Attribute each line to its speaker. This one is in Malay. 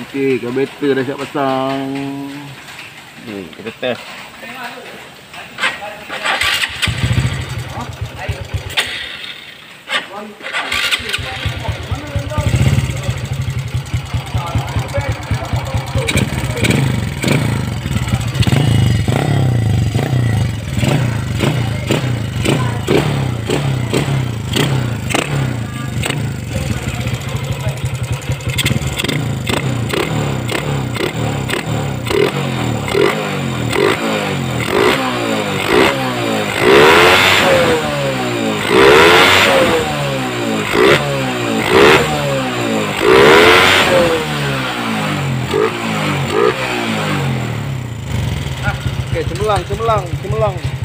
Speaker 1: Okey, karburetor dah siap pasang.
Speaker 2: Ni, kita test. cemelang, cemelang, cemelang.